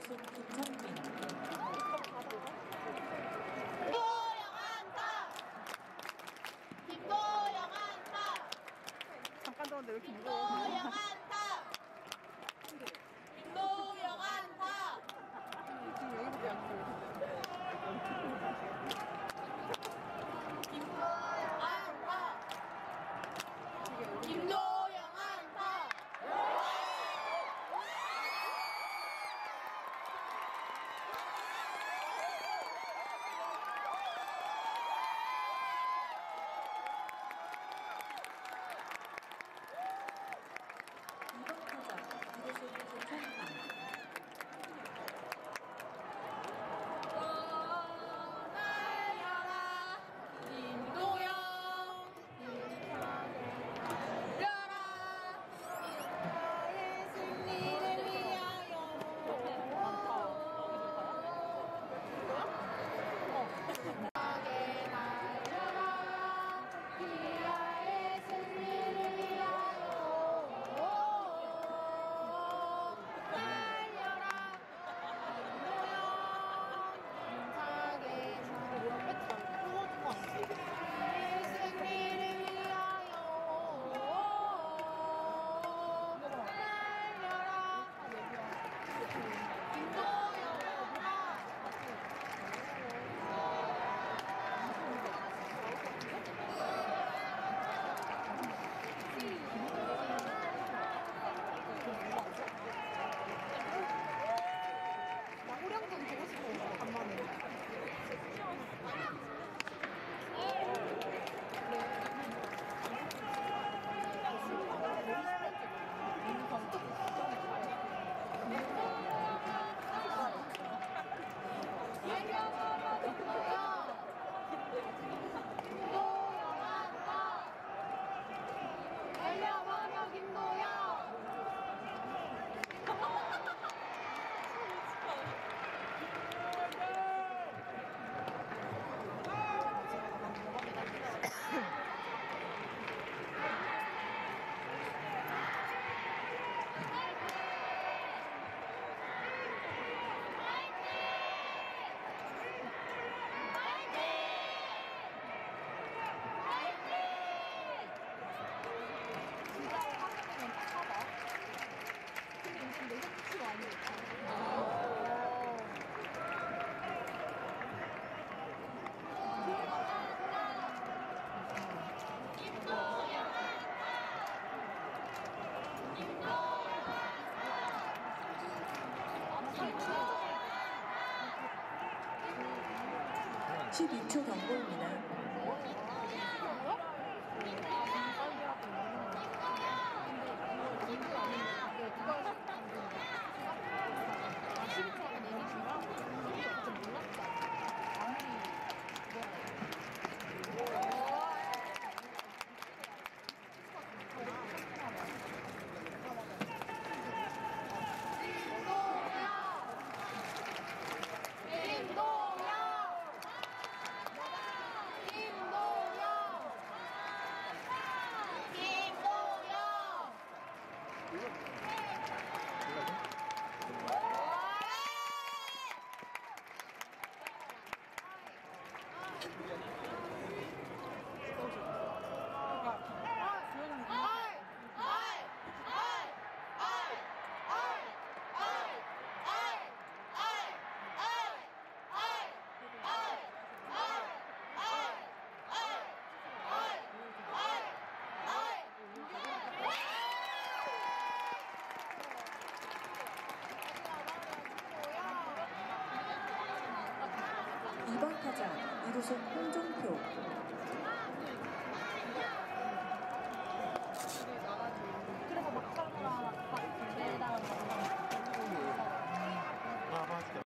소속 김창빈 잠깐 더는데 왜 이렇게 무거워? 12초 경고입니다. 이구석 홍종표